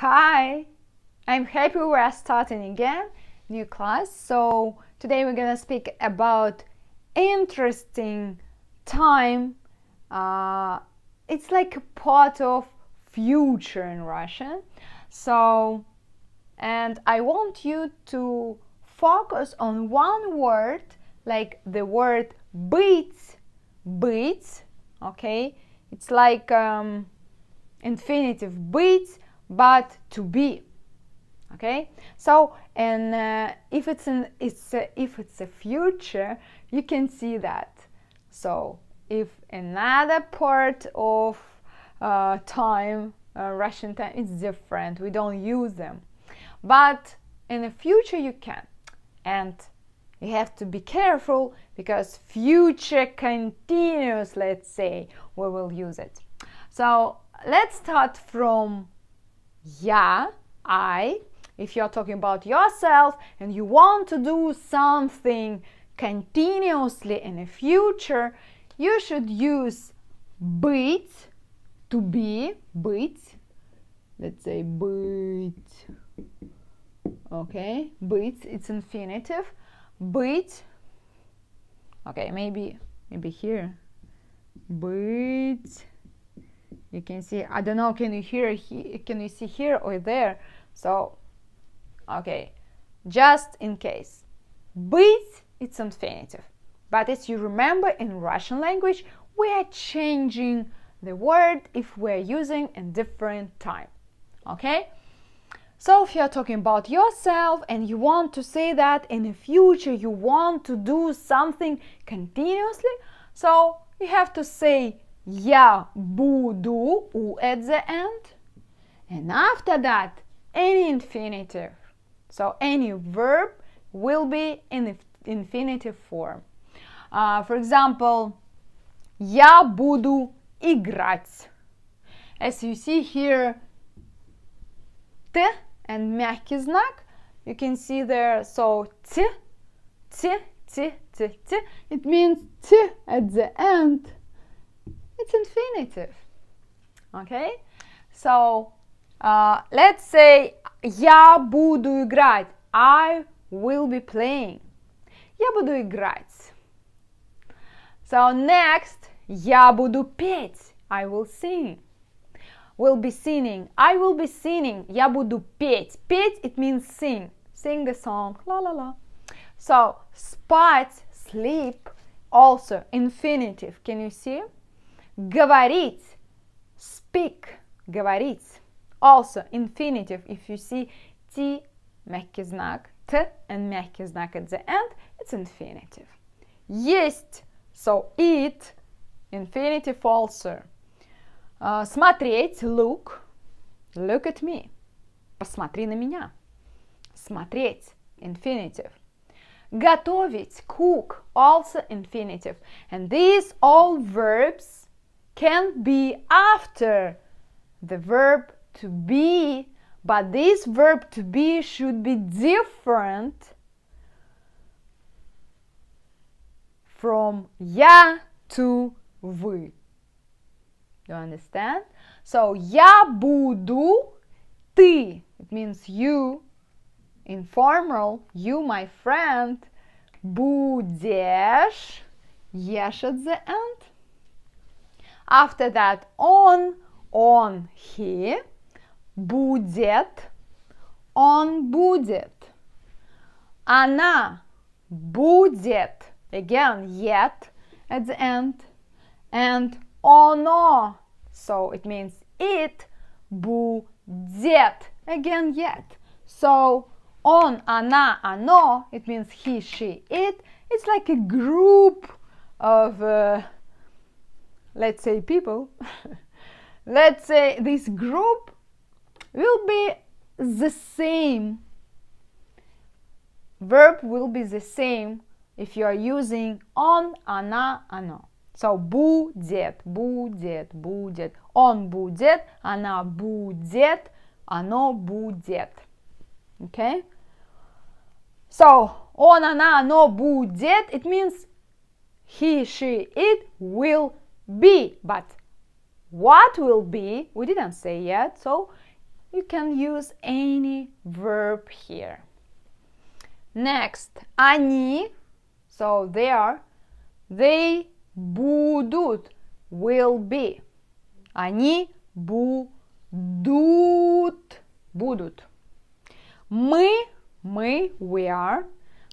Hi, I'm happy we're starting again, new class. So today we're gonna speak about interesting time. Uh, it's like a part of future in Russian. So, and I want you to focus on one word, like the word "быть," "быть." okay? It's like um, infinitive "быть." But to be. Okay, so and uh, if it's an it's a, if it's a future, you can see that. So if another part of uh, time, uh, Russian time, is different. We don't use them, but in the future you can, and you have to be careful because future continuous. Let's say we will use it. So let's start from yeah, I. If you're talking about yourself and you want to do something continuously in the future, you should use быть, to be, быть. Let's say быть. Okay, быть, it's infinitive. Быть. Okay, maybe, maybe here. Быть you can see I don't know can you hear can you see here or there so okay just in case быть it's infinitive but as you remember in Russian language we are changing the word if we're using a different time okay so if you're talking about yourself and you want to say that in the future you want to do something continuously so you have to say я буду u at the end. And after that, any infinitive. So any verb will be in infinitive form. Uh, for example, я буду играть. As you see here, т and мягкий знак, you can see there, so т, т, т, т, т, it means t at the end it's infinitive. Okay? So, uh, let's say я буду играть. I will be playing. Я буду играть. So next, я буду петь. I will sing. Will be singing. I will be singing. Я буду петь. Петь it means sing. Sing a song. La la la. So spать, sleep, also infinitive. Can you see? Говорить. Speak. Говорить. Also, infinitive. If you see T, мягкий знак, T and мягкий знак at the end, it's infinitive. Есть. So, eat. Infinitive also. Uh, смотреть. Look. Look at me. Посмотри на меня. Смотреть. Infinitive. Готовить. Cook. Also infinitive. And these all verbs can be after the verb to be, but this verb to be should be different from я to вы. You understand? So я буду, ты, it means you, informal, you my friend, будешь, ешь at the end, after that, on, on he, будет, он будет. Она будет, again, yet at the end, and оно, so it means it, будет, again, yet. So, on, она, оно, it means he, she, it. It's like a group of uh, let's say people, let's say this group will be the same. Verb will be the same if you are using on, она, оно. So будет, будет, будет. Он будет, она будет, оно будет. Okay? So, он, она, оно будет, it means he, she, it will be. But what will be, we didn't say yet, so you can use any verb here. Next, они, so they are, they будут, will be. Они будут, будут. Мы, мы, we are,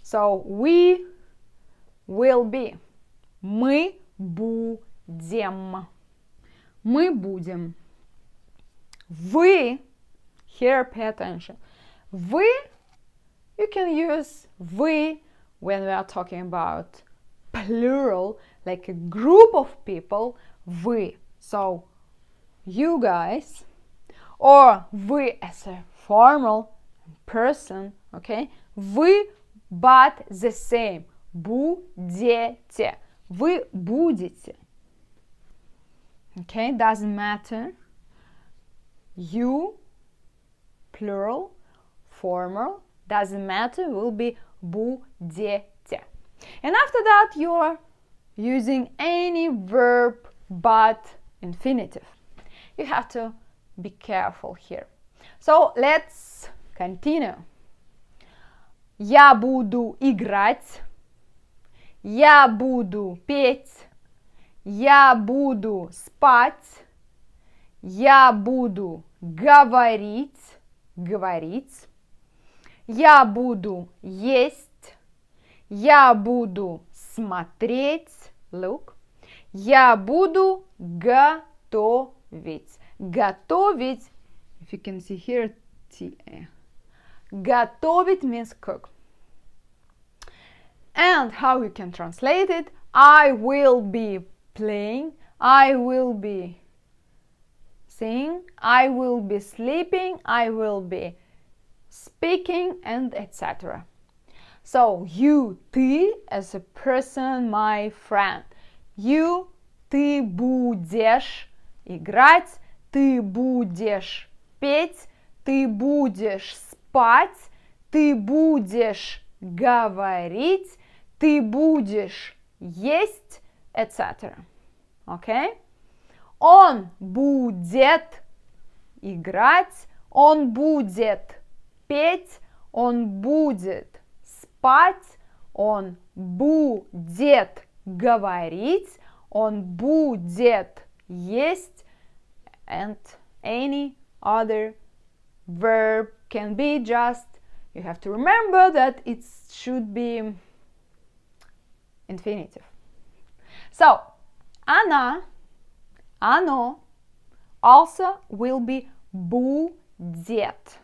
so we will be. Мы будем. Мы будем. Вы, here pay attention. Вы, you can use вы when we are talking about plural, like a group of people, вы. So, you guys, or вы as a formal person, okay? Вы, but the same. Будете. Вы будете. Okay, doesn't matter. You, plural, formal, doesn't matter, will be будете. And after that, you're using any verb but infinitive. You have to be careful here. So let's continue. Я буду играть. Я буду петь. Я буду спать. Я буду говорить. Говорить. Я буду есть. Я буду смотреть. Look. Я буду готовить. Готовить. If you can see here, T. Готовить means cook. And how you can translate it? I will be playing, I will be singing, I will be sleeping, I will be speaking, and etc. So, you, ты, as a person, my friend. You, ты будешь играть, ты будешь петь, ты будешь спать, ты будешь говорить, ты будешь есть, etc. Okay? Он будет играть, он будет петь, он будет спать, он будет говорить, он будет есть, and any other verb can be just you have to remember that it should be infinitive. So, она, оно also will be будет.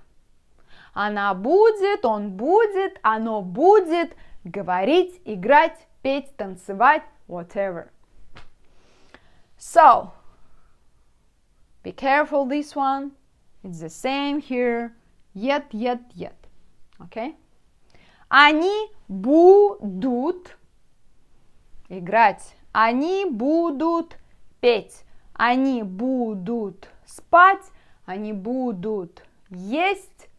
Она будет, он будет, оно будет говорить, играть, петь, танцевать, whatever. So, be careful this one. It's the same here. Yet, yet, yet. Okay? Они будут играть. Они будут петь. Они будут спать. Они будут есть.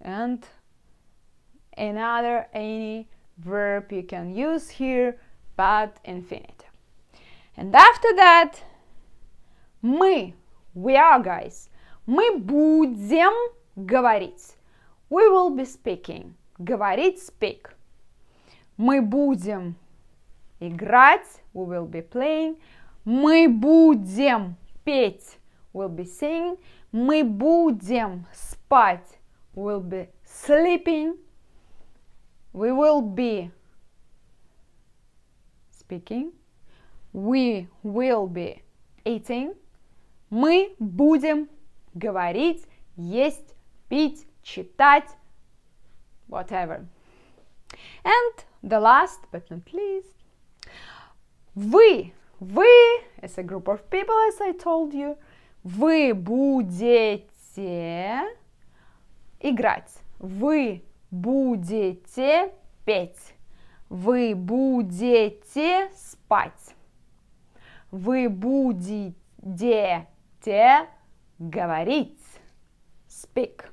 And another any verb you can use here, but infinitive. And after that, мы, we are guys, мы будем говорить. We will be speaking. Говорить, speak. Мы будем играть. We will be playing. Мы будем петь. Will be singing. Мы будем спать. Will be sleeping. We will be speaking. We will be eating. Мы будем говорить, есть, пить, читать, whatever. And the last but not least, вы, вы, as a group of people, as I told you, вы будете играть, вы будете петь, вы будете спать, вы будете говорить, speak.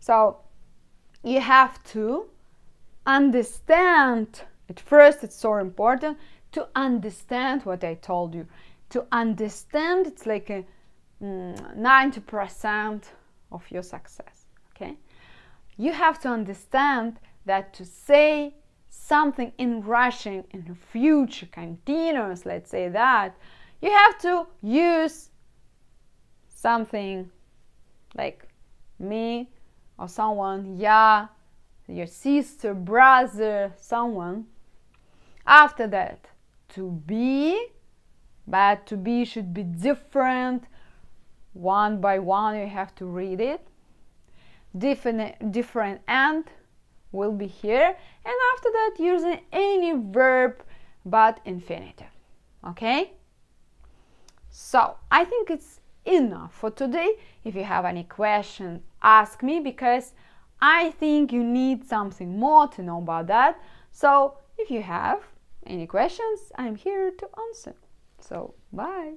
So you have to understand. At first, it's so important to understand what I told you. To understand, it's like a 90% mm, of your success. Okay? You have to understand that to say something in Russian in the future continuous, let's say that, you have to use something like me or someone, yeah, your sister, brother, someone. After that, to be, but to be should be different. One by one, you have to read it. Different, different and will be here, and after that, using any verb but infinitive. Okay? So, I think it's enough for today. If you have any questions, ask me because I think you need something more to know about that. So if you have any questions, I'm here to answer. So bye.